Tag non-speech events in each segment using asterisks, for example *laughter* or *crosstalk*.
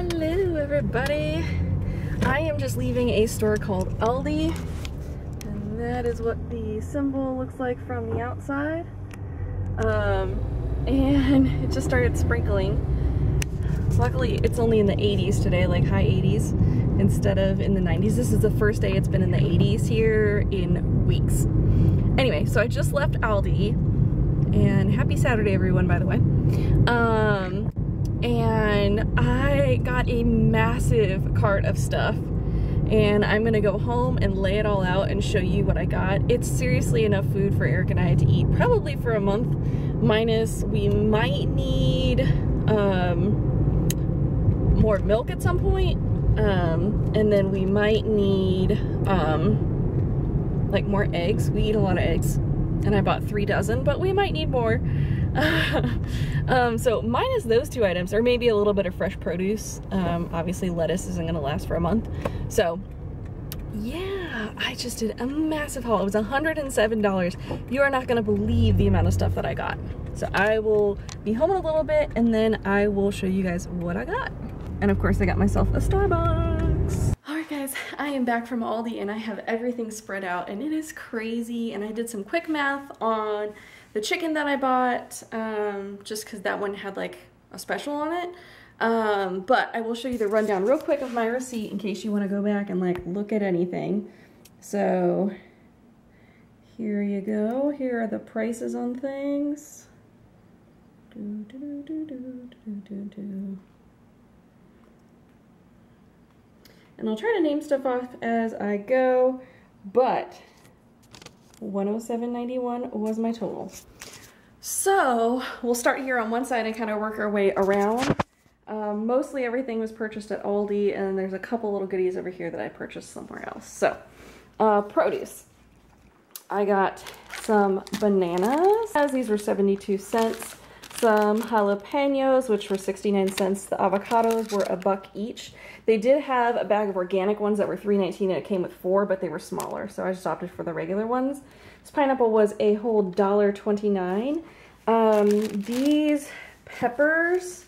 Hello everybody. I am just leaving a store called Aldi and that is what the symbol looks like from the outside. Um, and *laughs* it just started sprinkling. Luckily it's only in the 80s today, like high 80s instead of in the 90s. This is the first day it's been in the 80s here in weeks. Anyway, so I just left Aldi and happy Saturday everyone by the way. Um, and I got a massive cart of stuff and I'm gonna go home and lay it all out and show you what I got. It's seriously enough food for Eric and I to eat probably for a month minus we might need um, more milk at some point um, and then we might need um, like more eggs. We eat a lot of eggs and I bought three dozen but we might need more. *laughs* um, so minus those two items, or maybe a little bit of fresh produce. Um, obviously lettuce isn't gonna last for a month. So yeah, I just did a massive haul. It was $107. You are not gonna believe the amount of stuff that I got. So I will be home in a little bit and then I will show you guys what I got. And of course I got myself a Starbucks. All right guys, I am back from Aldi and I have everything spread out and it is crazy. And I did some quick math on the chicken that I bought, um, just because that one had like a special on it. Um, but I will show you the rundown real quick of my receipt in case you want to go back and like look at anything. So here you go. Here are the prices on things. Do, do, do, and I'll try to name stuff off as I go, but 107.91 was my total. So we'll start here on one side and kind of work our way around. Um, mostly everything was purchased at Aldi and there's a couple little goodies over here that I purchased somewhere else. So uh, produce. I got some bananas. As these were 72 cents. Some jalapenos, which were 69 cents. The avocados were a buck each. They did have a bag of organic ones that were $3.19 and it came with four, but they were smaller, so I just opted for the regular ones. This pineapple was a whole $1.29. Um, these peppers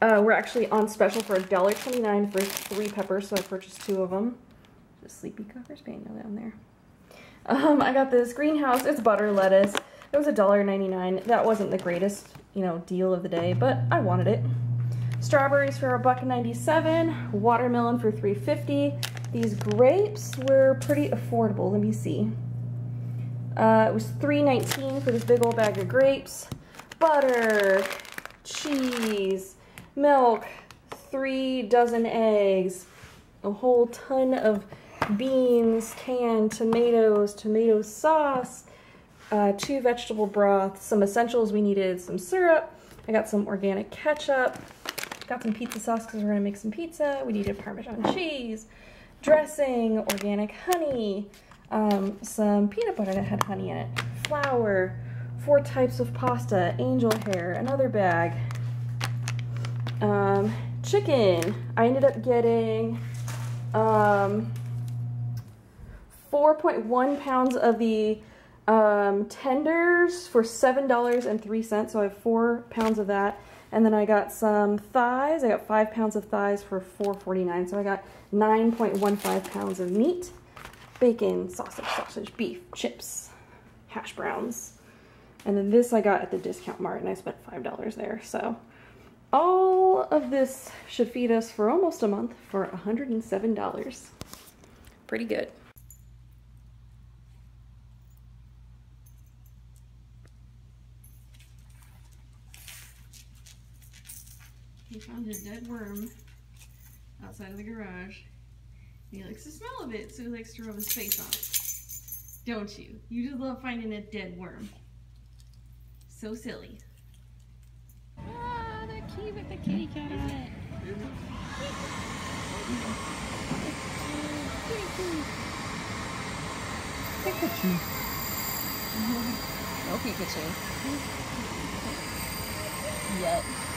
uh, were actually on special for $1.29 for three peppers, so I purchased two of them. Just sleepy cocker spaniel down there. Um, I got this greenhouse. It's butter lettuce. It was $1.99. That wasn't the greatest, you know, deal of the day, but I wanted it. Strawberries for a buck 97, watermelon for 350. These grapes were pretty affordable. Let me see. Uh, it was 3.19 for this big old bag of grapes. Butter, cheese, milk, three dozen eggs, a whole ton of beans, canned tomatoes, tomato sauce, uh, two vegetable broths, some essentials we needed, some syrup. I got some organic ketchup, Got some pizza sauce because we're gonna make some pizza. We needed Parmesan cheese, dressing, organic honey, um, some peanut butter that had honey in it, flour, four types of pasta, angel hair, another bag, um, chicken. I ended up getting um, 4.1 pounds of the um, tenders for $7.03. So I have four pounds of that. And then I got some thighs. I got five pounds of thighs for $4.49. So I got 9.15 pounds of meat, bacon, sausage, sausage, beef, chips, hash browns. And then this I got at the discount mart and I spent $5 there. So all of this should feed us for almost a month for $107. Pretty good. He found a dead worm outside of the garage. he likes the smell of it, so he likes to rub his face on it. Don't you? You just love finding a dead worm. So silly. Ah, the key with the kitty cat on it. Pikachu. No Pikachu. Yet.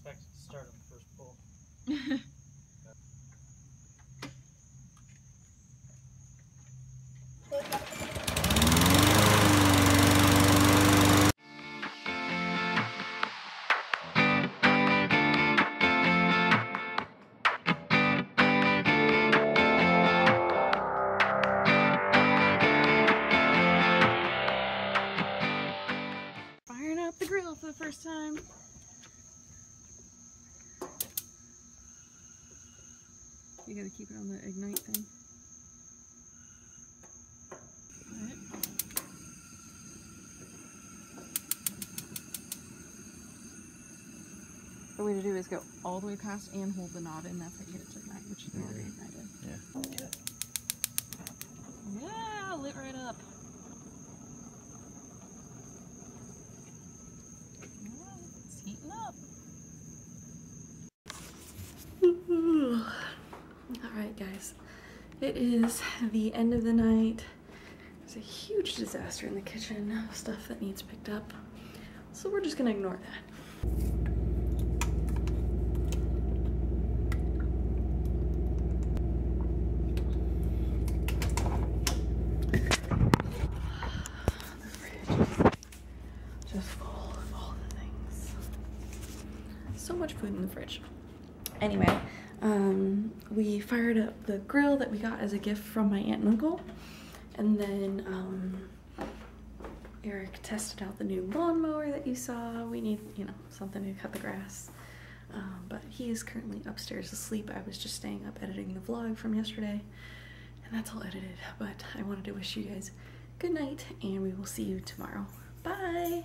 Expect it to start on the first pull. Firing up the grill for the first time. You gotta keep it on the ignite thing. The way to do is go all the way past and hold the knob in. That's how you get it to ignite, which you already ignited. Yeah. Yeah, lit right up. Yeah, It's heating up. Alright, guys. It is the end of the night. There's a huge disaster in the kitchen, stuff that needs picked up. So we're just gonna ignore that. *sighs* Just full of all the things. So much food in the fridge. Anyway, um, we fired up the grill that we got as a gift from my aunt and uncle, and then um, Eric tested out the new lawnmower that you saw. We need, you know, something to cut the grass. Um, but he is currently upstairs asleep. I was just staying up editing the vlog from yesterday, and that's all edited. But I wanted to wish you guys good night, and we will see you tomorrow. Bye.